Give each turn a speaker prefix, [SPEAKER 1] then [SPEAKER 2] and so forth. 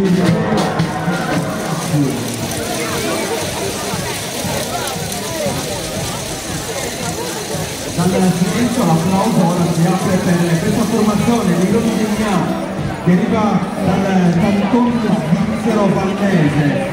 [SPEAKER 1] Dal silenzio l'applauso ora si apre per questa formazione di Rodi Gignan che arriva dal cantone svizzero-valdese.